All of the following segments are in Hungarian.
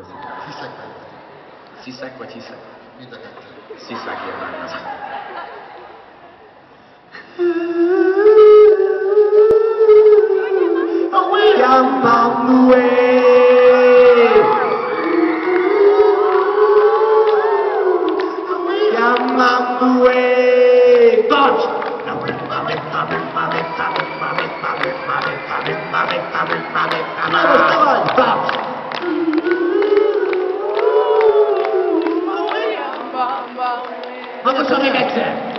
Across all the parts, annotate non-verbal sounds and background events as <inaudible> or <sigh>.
夕阳忙碌哎，夕阳忙碌哎。Hangosan még egyszer!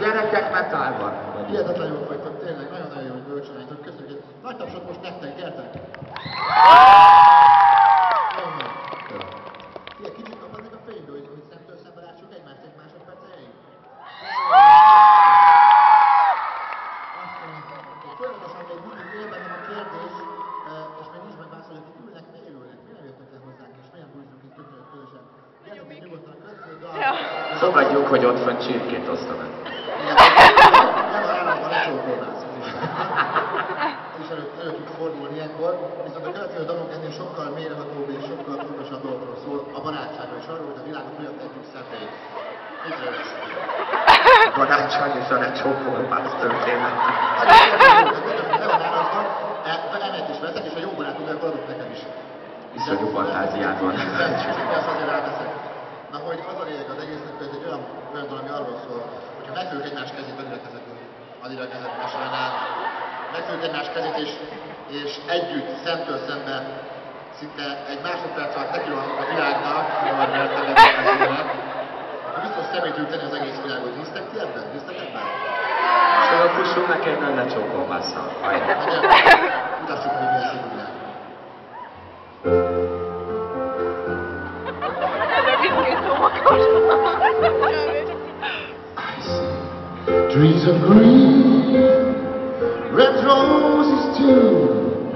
Gyerekek metálban. Hihetetlen jók vagytok, tényleg, nagyon-nagyon jó, csináljátok. Köszönjük. Nagy tapsot most nektek, gyertek! Fogadjuk, hogy ott fönn csirkét osztanak. Nem lecsókolnász. Ez is előtt, elő tud fordulni ilyenkor, viszont a következő dalunk ennél sokkal mélyrehatóbb és sokkal fontosabb dolgokról szól, a barátságról és arról, hogy a világot hogyan tehetjük szenté. Itt lesz. <laughs> Barátságosan egy csókolpász történet. Le van árazva, ennek is veszek, és a jó barátomnak akkor adok nekem is. Iszonyú fantáziád van. Ezt azért ráteszek. Na, hogy az a lényeg az egésznek, hogy ez egy olyan, dolog, ami arról szól, hogyha megfőjük egymás kezét, annyira kezetül, annyira kezet mesélnál, megfőjük egymás kezét, és, és együtt, szemtől szemben, szinte egy másodperc alatt nekirohanunk a világnak, akkor biztos szemét ülteni az egész világot. Hisztek ti ebben? Hisztek ebben? És akkor fussunk neki egy nagy lecsókolpásszal. Hajrá. Trees of green, red roses too.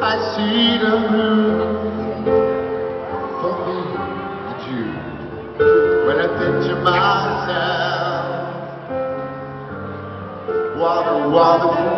I see the blue for me and you. When I picture myself, what a wonderful